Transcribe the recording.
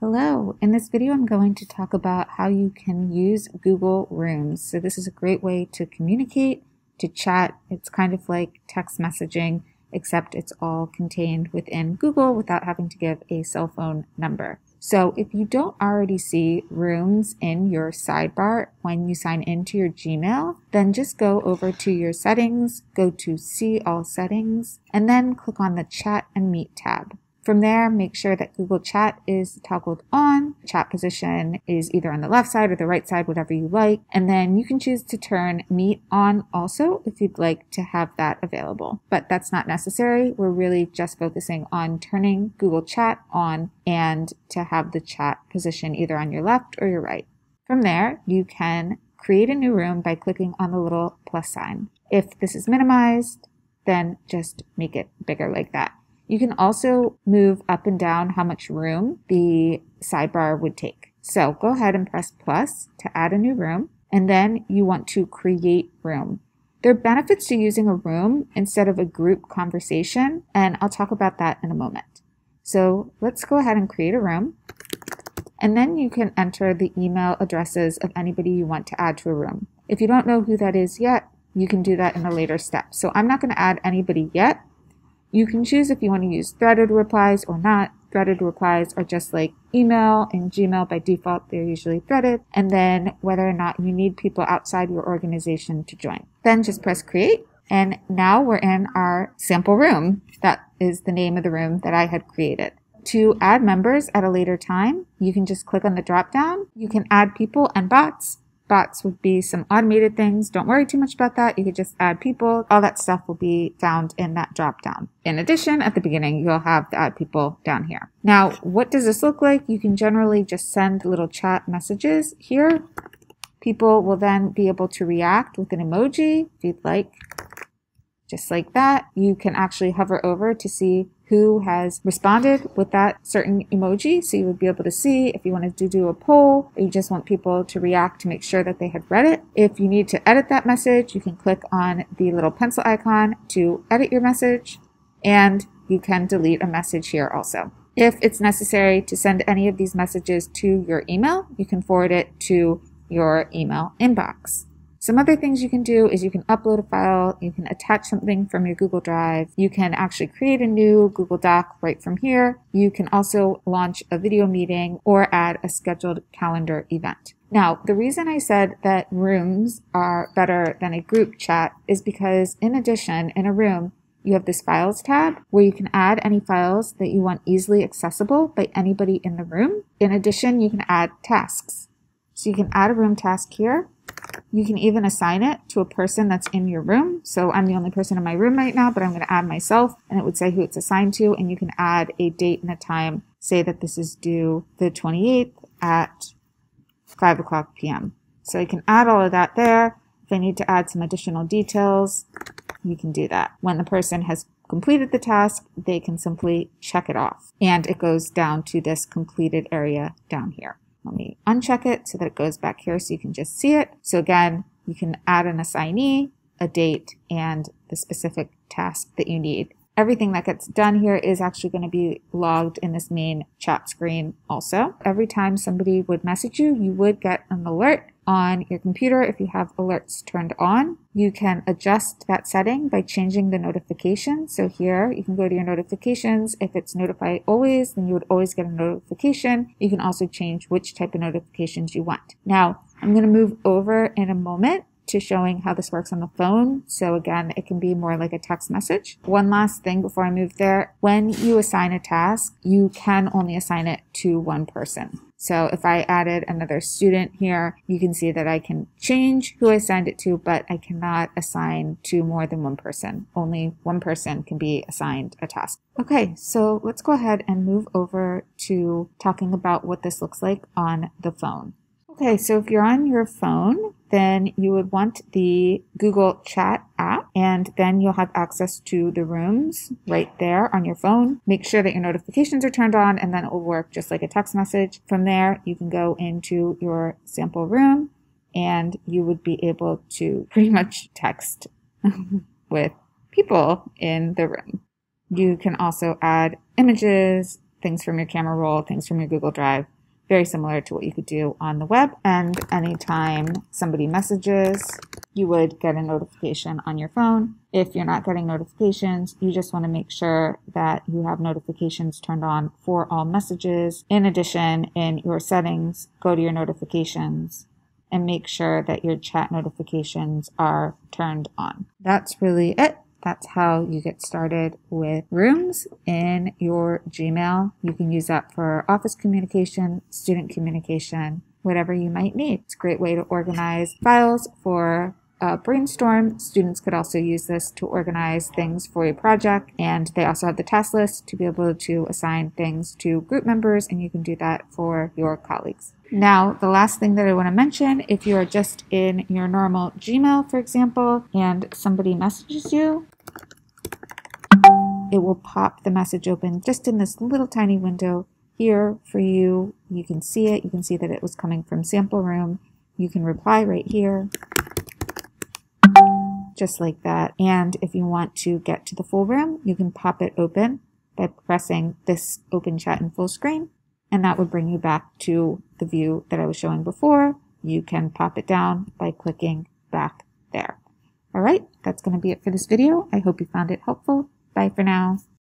Hello, in this video I'm going to talk about how you can use Google Rooms. So this is a great way to communicate, to chat. It's kind of like text messaging, except it's all contained within Google without having to give a cell phone number. So if you don't already see Rooms in your sidebar when you sign into your Gmail, then just go over to your settings, go to see all settings, and then click on the chat and meet tab. From there, make sure that Google Chat is toggled on. Chat position is either on the left side or the right side, whatever you like. And then you can choose to turn Meet on also if you'd like to have that available. But that's not necessary. We're really just focusing on turning Google Chat on and to have the chat position either on your left or your right. From there, you can create a new room by clicking on the little plus sign. If this is minimized, then just make it bigger like that. You can also move up and down how much room the sidebar would take. So go ahead and press plus to add a new room, and then you want to create room. There are benefits to using a room instead of a group conversation, and I'll talk about that in a moment. So let's go ahead and create a room. And then you can enter the email addresses of anybody you want to add to a room. If you don't know who that is yet, you can do that in a later step. So I'm not going to add anybody yet. You can choose if you want to use threaded replies or not. Threaded replies are just like email and Gmail by default, they're usually threaded. And then whether or not you need people outside your organization to join. Then just press create. And now we're in our sample room. That is the name of the room that I had created. To add members at a later time, you can just click on the drop down. You can add people and bots bots would be some automated things. Don't worry too much about that. You could just add people. All that stuff will be found in that drop down. In addition, at the beginning, you'll have the add people down here. Now, what does this look like? You can generally just send little chat messages here. People will then be able to react with an emoji if you'd like. Just like that. You can actually hover over to see who has responded with that certain emoji. So you would be able to see if you wanted to do a poll or you just want people to react to make sure that they had read it. If you need to edit that message, you can click on the little pencil icon to edit your message and you can delete a message here also. If it's necessary to send any of these messages to your email, you can forward it to your email inbox. Some other things you can do is you can upload a file, you can attach something from your Google Drive, you can actually create a new Google Doc right from here. You can also launch a video meeting or add a scheduled calendar event. Now, the reason I said that rooms are better than a group chat is because in addition, in a room, you have this files tab where you can add any files that you want easily accessible by anybody in the room. In addition, you can add tasks. So you can add a room task here you can even assign it to a person that's in your room. So I'm the only person in my room right now, but I'm going to add myself and it would say who it's assigned to. And you can add a date and a time. Say that this is due the 28th at 5 o'clock p.m. So you can add all of that there. If I need to add some additional details, you can do that. When the person has completed the task, they can simply check it off. And it goes down to this completed area down here. Let me uncheck it so that it goes back here so you can just see it. So again, you can add an assignee, a date, and the specific task that you need. Everything that gets done here is actually going to be logged in this main chat screen also. Every time somebody would message you, you would get an alert on your computer if you have alerts turned on. You can adjust that setting by changing the notification. So here you can go to your notifications. If it's notify always, then you would always get a notification. You can also change which type of notifications you want. Now I'm going to move over in a moment to showing how this works on the phone. So again, it can be more like a text message. One last thing before I move there. When you assign a task, you can only assign it to one person. So if I added another student here, you can see that I can change who I assigned it to, but I cannot assign to more than one person. Only one person can be assigned a task. Okay, so let's go ahead and move over to talking about what this looks like on the phone. Okay, so if you're on your phone, then you would want the Google Chat app, and then you'll have access to the rooms right there on your phone. Make sure that your notifications are turned on, and then it will work just like a text message. From there, you can go into your sample room, and you would be able to pretty much text with people in the room. You can also add images, things from your camera roll, things from your Google Drive, very similar to what you could do on the web. And anytime somebody messages, you would get a notification on your phone. If you're not getting notifications, you just want to make sure that you have notifications turned on for all messages. In addition, in your settings, go to your notifications and make sure that your chat notifications are turned on. That's really it. That's how you get started with rooms in your Gmail. You can use that for office communication, student communication, whatever you might need. It's a great way to organize files for a brainstorm. Students could also use this to organize things for a project, and they also have the task list to be able to assign things to group members, and you can do that for your colleagues. Now, the last thing that I want to mention, if you are just in your normal Gmail, for example, and somebody messages you, it will pop the message open just in this little tiny window here for you. You can see it. You can see that it was coming from sample room. You can reply right here, just like that. And if you want to get to the full room, you can pop it open by pressing this open chat in full screen. And that would bring you back to the view that I was showing before. You can pop it down by clicking back there. All right, that's going to be it for this video. I hope you found it helpful. Bye for now.